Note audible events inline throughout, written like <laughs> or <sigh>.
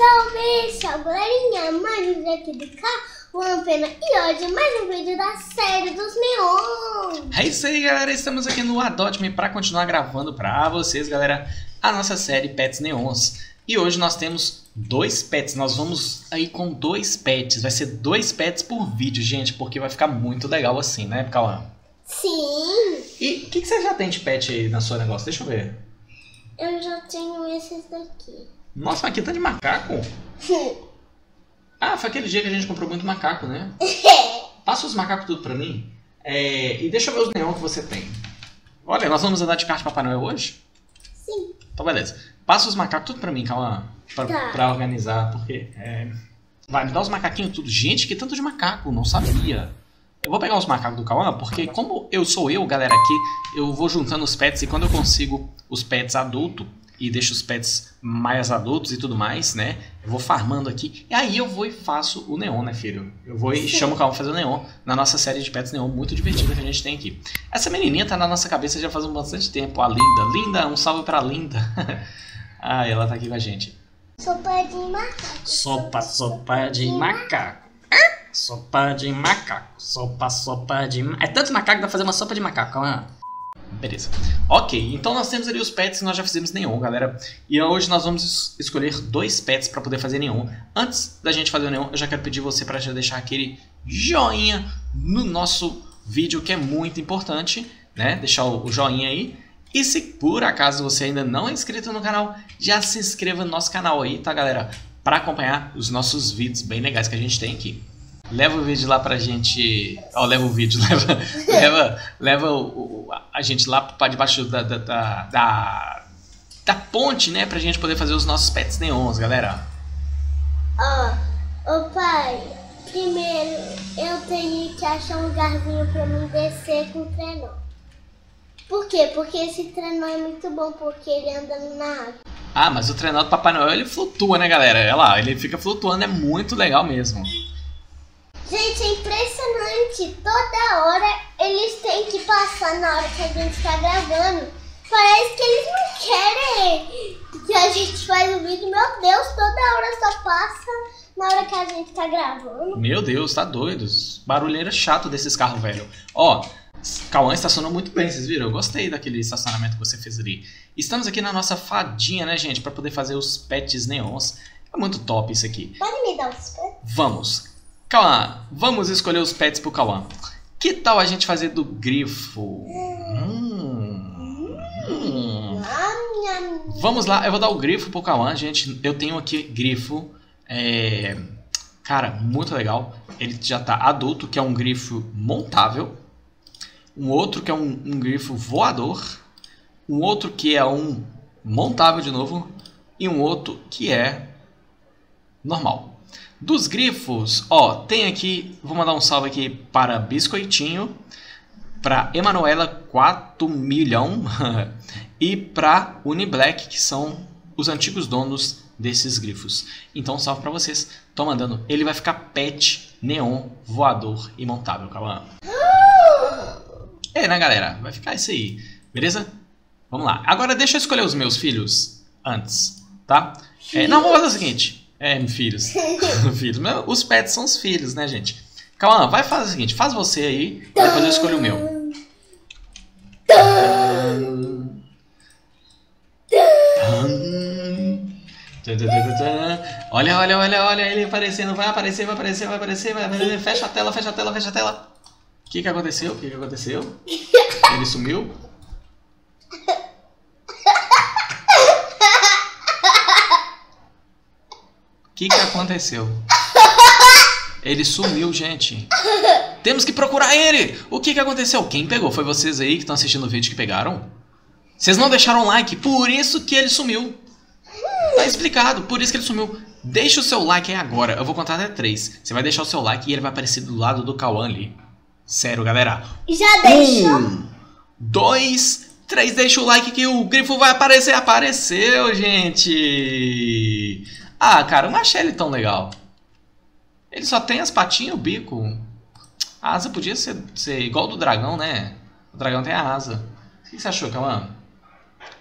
Salve, salve galerinha, mais um aqui do K, Pena e hoje mais um vídeo da série dos Neon. É isso aí galera, estamos aqui no Adote Me para continuar gravando para vocês galera a nossa série Pets Neons. E hoje nós temos dois pets, nós vamos aí com dois pets, vai ser dois pets por vídeo gente, porque vai ficar muito legal assim, né Cauã? Sim. E o que, que você já tem de pet aí na sua negócio? Deixa eu ver. Eu já tenho esses daqui. Nossa, mas aqui tá de macaco? ah, foi aquele dia que a gente comprou muito macaco, né? <laughs> Passa os macacos tudo pra mim. É, e deixa eu ver os neon que você tem. Olha, nós vamos andar de de Papai Noel hoje? Sim. Então, beleza. Passa os macacos tudo pra mim, calma. Pra, Tá. pra organizar, porque. É... Vai, me dá os macaquinhos tudo. Gente, que tanto de macaco, não sabia. Eu vou pegar os macacos do Cauã, porque como eu sou eu, galera, aqui, eu vou juntando os pets e quando eu consigo os pets adulto e deixo os pets mais adultos e tudo mais, né? Eu vou farmando aqui. E aí eu vou e faço o neon, né, filho? Eu vou e Sim. chamo o pra fazer o neon na nossa série de pets neon muito divertida que a gente tem aqui. Essa menininha tá na nossa cabeça já faz um bastante tempo, a Linda. Linda, um salve pra Linda. <laughs> ah, ela tá aqui com a gente. Sopa de macaco. Sopa, sopa de macaco. Sopa de macaco. Sopa, sopa de macaco. É tanto macaco que dá pra fazer uma sopa de macaco, né? Beleza. Ok, então nós temos ali os pets e nós já fizemos nenhum, galera. E hoje nós vamos es- escolher dois pets para poder fazer nenhum. Antes da gente fazer nenhum, eu já quero pedir você para já deixar aquele joinha no nosso vídeo, que é muito importante, né? Deixar o joinha aí. E se por acaso você ainda não é inscrito no canal, já se inscreva no nosso canal aí, tá, galera? Para acompanhar os nossos vídeos bem legais que a gente tem aqui. Leva o vídeo lá pra gente. Ó, leva o vídeo, <laughs> leva, leva, leva o, o- a gente lá pra debaixo da, da, da, da, ponte, né? Pra gente poder fazer os nossos pets neons, galera. Ó, ô pai, primeiro eu tenho que achar um lugarzinho pra mim descer com o trenó. Por quê? Porque esse trenó é muito bom, porque ele anda na água. Ah, mas o trenó do Papai Noel ele flutua, né, galera? Olha lá, ele fica flutuando, é muito legal mesmo. Gente, é impressionante. Toda hora eles têm que passar na hora que a gente tá gravando. Parece que eles não querem que a gente faz o vídeo. Meu Deus, toda hora só passa na hora que a gente tá gravando. Meu Deus, tá doido. Barulheira chato desses carros, velho. Ó, Cauã estacionou muito bem, vocês viram? Eu gostei daquele estacionamento que você fez ali. Estamos aqui na nossa fadinha, né, gente? Pra poder fazer os pets neons. É muito top isso aqui. Pode me dar os pés? Vamos. Cauã, vamos escolher os pets pro Cauã. Que tal a gente fazer do grifo? Hum. Hum. Vamos lá, eu vou dar o grifo pro Cauã, gente. Eu tenho aqui grifo. é, Cara, muito legal. Ele já tá adulto, que é um grifo montável. Um outro que é um, um grifo voador. Um outro que é um montável de novo. E um outro que é normal. Dos grifos, ó, tem aqui. Vou mandar um salve aqui para Biscoitinho. Para Emanuela 4 milhão. <laughs> e para Uniblack, que são os antigos donos desses grifos. Então, salve para vocês. Tô mandando. Ele vai ficar pet, neon, voador e montável, Cauã. É, né, galera? Vai ficar isso aí. Beleza? Vamos lá. Agora deixa eu escolher os meus filhos antes, tá? É, não, vamos fazer o seguinte. É, filhos. <laughs> filhos. Os pets são os filhos, né, gente? Cauã, vai fazer o seguinte. Faz você aí, depois eu escolho o meu. Olha, olha, olha, olha ele aparecendo, vai aparecer, vai aparecer, vai aparecer, vai aparecer. Fecha a tela, fecha a tela, fecha a tela. O que que aconteceu? O que que aconteceu? Ele sumiu? O que que aconteceu? Ele sumiu, gente. Temos que procurar ele. O que que aconteceu? Quem pegou? Foi vocês aí que estão assistindo o vídeo que pegaram? Vocês não deixaram like, por isso que ele sumiu. Tá explicado, por isso que ele sumiu. Deixa o seu like aí agora. Eu vou contar até três. Você vai deixar o seu like e ele vai aparecer do lado do Cauã ali. Sério, galera. Já deixou? Um, dois, três. Deixa o like que o grifo vai aparecer. Apareceu, gente. Ah, eu não achei ele tão legal. Ele só tem as patinhas e o bico. A asa podia ser, ser igual do dragão, né? O dragão tem a asa. O que você achou, Cauã?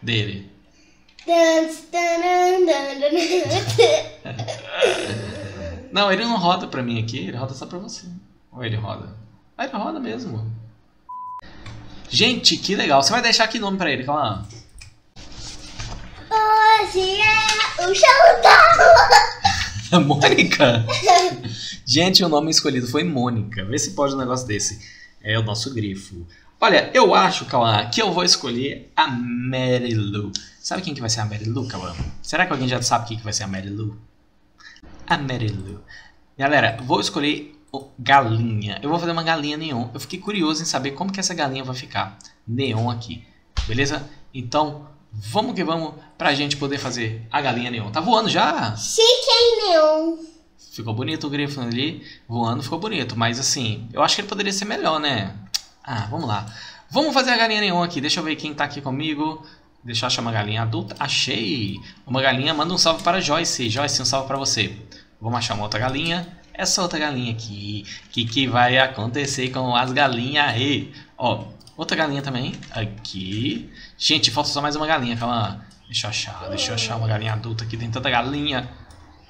Dele. <laughs> Não, ele não roda pra mim aqui, ele roda só pra você. Ou ele roda? Ah, ele roda mesmo. Gente, que legal. Você vai deixar que nome pra ele? Calma. É o showdown! Mônica? Gente, o nome escolhido foi Mônica. Vê se pode um negócio desse. É o nosso grifo. Olha, eu acho, Cauã, que eu vou escolher a Mary Lou. Sabe quem que vai ser a Mary Lou, Cauã? Será que alguém já sabe quem que vai ser a Mary Lou? A Mary Lou. Galera, vou escolher galinha. Eu vou fazer uma galinha neon. Eu fiquei curioso em saber como que essa galinha vai ficar neon aqui. Beleza? Então, vamos que vamos pra gente poder fazer a galinha neon. Tá voando já? Chicken Neon. Ficou bonito o grifo ali, voando ficou bonito, mas assim, eu acho que ele poderia ser melhor, né? Ah, vamos lá. Vamos fazer a galinha neon aqui, deixa eu ver quem tá aqui comigo. Deixa eu achar uma galinha adulta. Achei! Uma galinha, manda um salve para Joyce. Joyce, um salve para você. Vamos achar uma outra galinha. Essa outra galinha aqui. O que, que vai acontecer com as galinhas aí? Ó, outra galinha também. Aqui. Gente, falta só mais uma galinha, calma. Deixa eu achar, deixa eu achar uma galinha adulta aqui. Tem tanta galinha.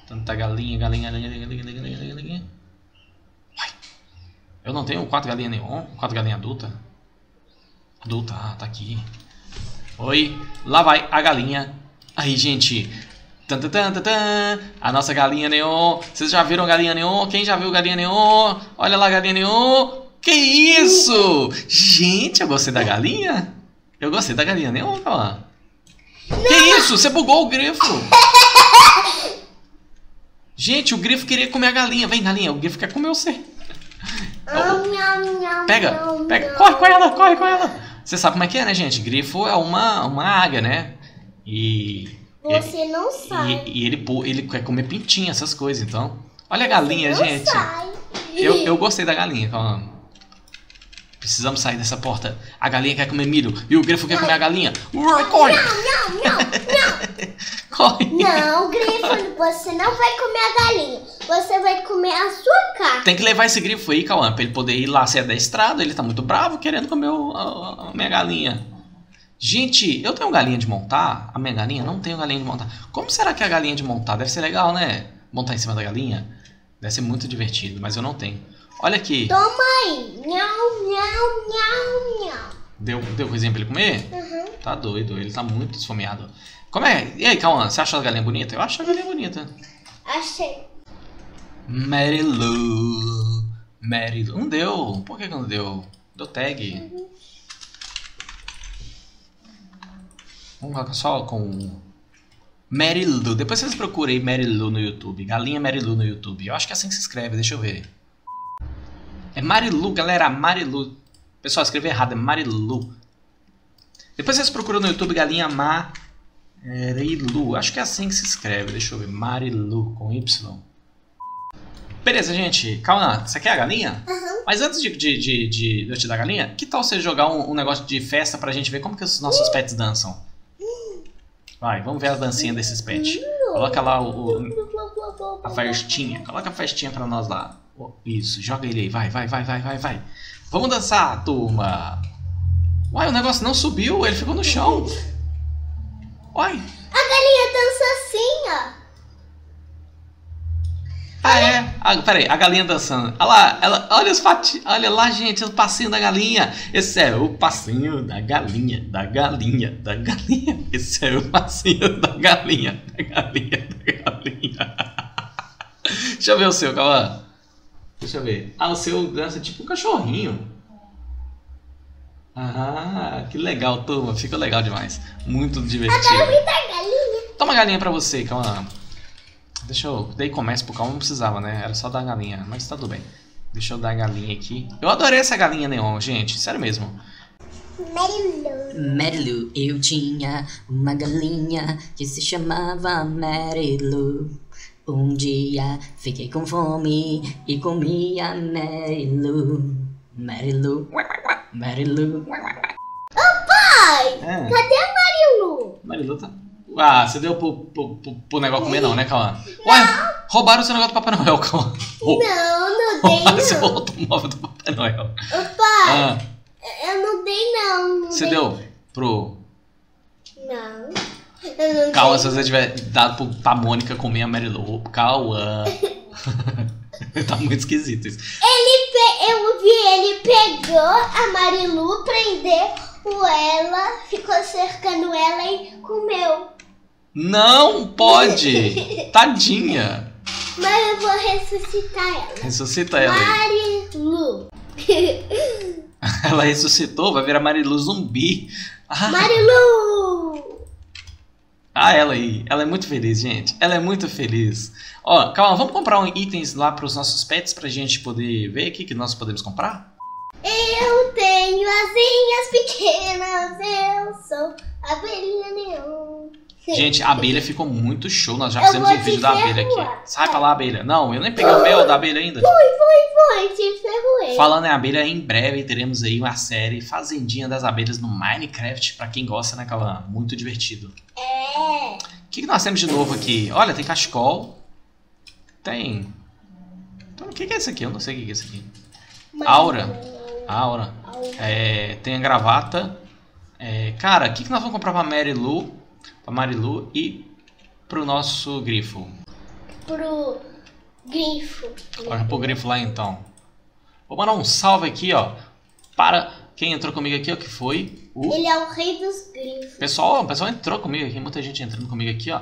Tanta galinha, galinha, galinha, galinha, galinha, galinha, galinha. Eu não tenho quatro galinhas neon? Quatro galinhas adulta? Adulta, ah, tá aqui. Oi, lá vai a galinha. Aí, gente. Tan, tan, tan, tan. A nossa galinha neon. Vocês já viram galinha neon? Quem já viu galinha neon? Olha lá, galinha neon. Que isso? Gente, eu gostei da galinha. Eu gostei da galinha neon, calma. Que isso? Você bugou o grifo. Gente, o grifo queria comer a galinha. Vem, galinha, o grifo quer comer você. Pega, pega. Corre com ela, corre com ela. Você sabe como é que é, né, gente? Grifo é uma, uma águia, né? E. Você não sai. E, e ele, ele quer comer pintinha, essas coisas, então. Olha a galinha, não gente. sai. Eu, eu gostei da galinha, calma. Precisamos sair dessa porta. A galinha quer comer milho e o grifo quer comer a galinha. Ué, corre! Não, não, não. <laughs> Corre! Não, Grifo, você não vai comer a galinha. Você vai comer a sua carne. Tem que levar esse grifo aí, Cauã, pra ele poder ir lá ser adestrado. Ele tá muito bravo querendo comer o- a, a minha galinha. Gente, eu tenho galinha de montar? A minha galinha? Não tenho galinha de montar. Como será que é a galinha de montar? Deve ser legal, né? Montar em cima da galinha. Deve ser muito divertido, mas eu não tenho. Olha aqui. Toma aí. Nhau, nhau, nhau, nhau. Deu, deu coisinha pra ele comer? Uhum. Tá doido, ele tá muito esfomeado. Como é? E aí, Cauã, você achou a galinha bonita? Eu acho a galinha bonita. Achei. Mary Lou. Mary Lou. Não deu. Por que, que não deu? Deu tag. Vamos colocar só com Mary Lou. Depois vocês procurem Mary Lou no YouTube. Galinha Mary Lou no YouTube. Eu acho que é assim que se escreve, deixa eu ver. É Marilu, galera. Marilu. Pessoal, escreveu errado. É Marilu. Depois vocês procuram no YouTube Galinha Marilu. Acho que é assim que se escreve. Deixa eu ver. Marilu com Y. Beleza, gente. Calma, você quer a galinha? Uhum. Mas antes de, de, de, de eu te dar a galinha, que tal você jogar um, um negócio de festa pra gente ver como que os nossos pets dançam? Vai, vamos ver a dancinha desses pets. Coloca lá o, o- a festinha. Coloca a festinha pra nós lá. Oh, Isso, joga ele aí. Vai, vai, vai, vai, vai, vai. Vamos dançar, turma. Uai, o negócio não subiu, ele ficou no chão. Uai. A galinha dança assim, ó. Ah, é? Ah, peraí, a galinha dançando. Olha lá, ela, olha os patinhos. Olha lá, gente, o passinho da galinha. Esse é o passinho da galinha, da galinha, da galinha. Esse é o passinho da galinha, da galinha, da galinha. <laughs> Deixa eu ver o seu, calma. Deixa eu ver. Ah, o seu dança tipo um cachorrinho. Ah, que legal, turma. Fica legal demais. Muito divertido. Da galinha. Toma a galinha pra você, calma. Deixa eu. Dei começo pro calma, não precisava, né? Era só dar a galinha, mas tá tudo bem. Deixa eu dar a galinha aqui. Eu adorei essa galinha neon, gente. Sério mesmo. Marilu. Marilu, eu tinha uma galinha que se chamava Marilu. Um dia fiquei com fome e comia Marilu. Marilu, Marilu. Pai, É. cadê a Marilu? Marilu tá. Ah, você deu pro, pro, pro, pro negócio comer, não, né, calma? Ué, roubaram o seu negócio do Papai Noel, calma. Oh, Não, não roubaram dei <laughs> seu não. automóvel do Papai Noel. Ô, pai, Ah, eu não dei não. não você dei. deu pro. Não. <laughs> Calma, se você tiver dado pra Mônica comer a Marilu. Calma. <laughs> tá muito esquisito isso. Ele pe... Eu vi ele pegou a Marilu, prendeu ela, ficou cercando ela e comeu. Não pode! <laughs> Tadinha! Mas eu vou ressuscitar ela. Ressuscita ela aí. Marilu. Ela ressuscitou, vai virar Marilu zumbi. Ah, Marilu! Ah, ela aí. Ela é muito feliz, gente. Ela é muito feliz. Ó, calma, vamos comprar um itens lá pros nossos pets pra gente poder ver aqui que nós podemos comprar? Eu tenho asinhas pequenas, eu sou abelha neon. Gente, a abelha ficou muito show. Nós já Eu fizemos um vídeo da abelha aqui. Sai pra lá, abelha. Não, eu nem peguei o mel da abelha ainda. Foi, foi, foi, te ferroei. Falando em abelha, em breve teremos aí uma série Fazendinha das Abelhas no Minecraft. Pra quem gosta, né, Calan? Muito divertido. É. O que, que nós temos de novo aqui? Olha, tem cachecol. Tem. Então, o que, que é isso aqui? Eu não sei o que, que é isso aqui. Aura. Aura. É, tem a gravata. É, cara, o que, que nós vamos comprar pra Mary Lou? Pra Marilu e pro nosso grifo. Pro grifo. Bora pro grifo lá então. Vou mandar um salve aqui, ó. Para quem entrou comigo aqui, ó, que foi o Ele é o rei dos grifos. pessoal. O pessoal entrou comigo aqui, muita gente entrando comigo aqui, ó.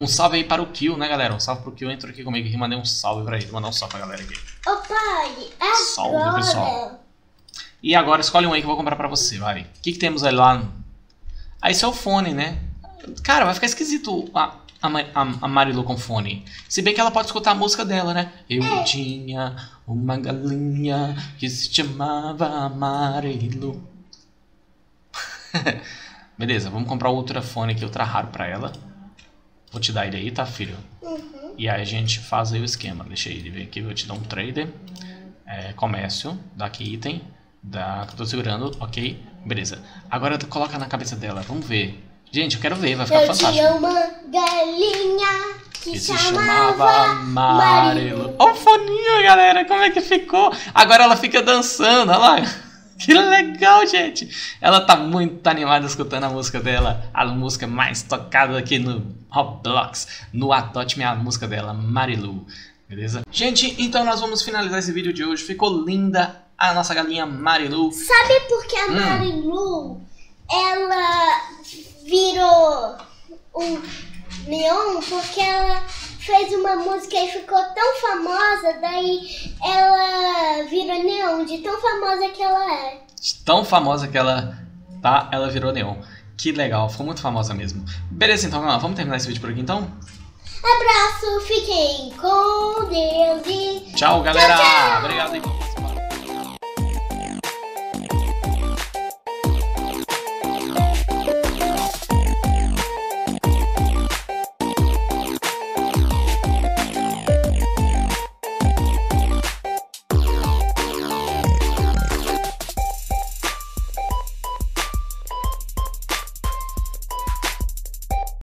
Um salve aí para o Kill, né, galera? Um salve pro Kill, entrou aqui comigo aqui, mandei um salve pra ele. Mandar um salve pra galera aqui. Ô pai, Salve, agora. pessoal. E agora escolhe um aí que eu vou comprar pra você, vai. O que, que temos aí lá? Ah, esse é o fone, né? Cara, vai ficar esquisito a, a, a, a Marilu com fone. Se bem que ela pode escutar a música dela, né? Eu tinha uma galinha que se chamava Marilu. <laughs> Beleza, vamos comprar outro fone aqui, ultra raro pra ela. Vou te dar ele aí, tá, filho? Uhum. E aí a gente faz aí o esquema. Deixa ele ver aqui, eu vou te dar um trader. É, comércio, dá aqui item. Dá, que eu tô segurando, ok. Beleza. Agora coloca na cabeça dela, vamos ver. Gente, eu quero ver, vai ficar Eu fantástico. tinha uma galinha que, Que se chamava, chamava Amarelo. Olha o foninho, galera, como é que ficou? Agora ela fica dançando, olha lá. <laughs> Que legal, gente. Ela tá muito animada escutando a música dela. A música mais tocada aqui no Roblox. No Adote Minha Música dela, Marilu. Beleza? Gente, então nós vamos finalizar esse vídeo de hoje. Ficou linda a nossa galinha Marilu. Sabe por que a Hum. Marilu ela virou um neon? Porque ela fez uma música e ficou tão famosa, daí ela virou neon, de tão famosa que ela é. Tão famosa que ela tá, ela virou neon. Que legal, ficou muito famosa mesmo. Beleza, então vamos terminar esse vídeo por aqui então? Abraço, fiquem com Deus e Tchau, galera! Tchau, tchau. Obrigado.